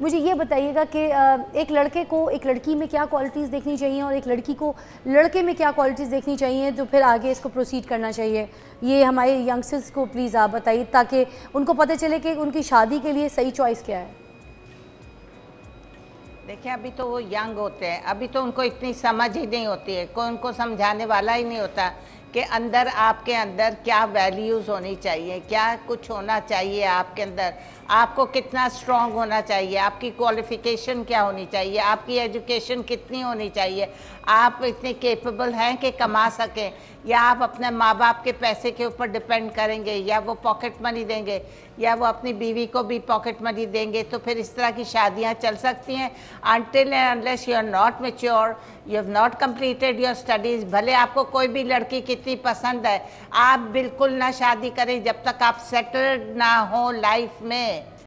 मुझे ये बताइएगा कि एक लड़के को, एक लड़की में क्या क्वालिटीज़ देखनी चाहिए और एक लड़की को लड़के में क्या क्वालिटीज़ देखनी चाहिए तो फिर आगे इसको प्रोसीड करना चाहिए। ये हमारे यंगस्टर्स को प्लीज़ आप बताइए, ताकि उनको पता चले कि उनकी शादी के लिए सही चॉइस क्या है। देखिए, अभी तो वो यंग होते हैं। अभी तो उनको इतनी समझ ही नहीं होती है। कोई उनको समझाने वाला ही नहीं होता कि अंदर आपके अंदर क्या वैल्यूज़ होनी चाहिए, क्या कुछ होना चाहिए आपके अंदर। आपको कितना स्ट्रांग होना चाहिए, आपकी क्वालिफिकेशन क्या होनी चाहिए, आपकी एजुकेशन कितनी होनी चाहिए, आप इतने केपेबल हैं कि कमा सकें, या आप अपने माँ बाप के पैसे के ऊपर डिपेंड करेंगे, या वो पॉकेट मनी देंगे, या वो अपनी बीवी को भी पॉकेट मनी देंगे तो फिर इस तरह की शादियाँ चल सकती हैं। Until and unless you are not mature you have not completed your studies भले आपको कोई भी लड़की कितनी पसंद है, आप बिल्कुल ना शादी करें जब तक आप सेटल्ड ना हो लाइफ में।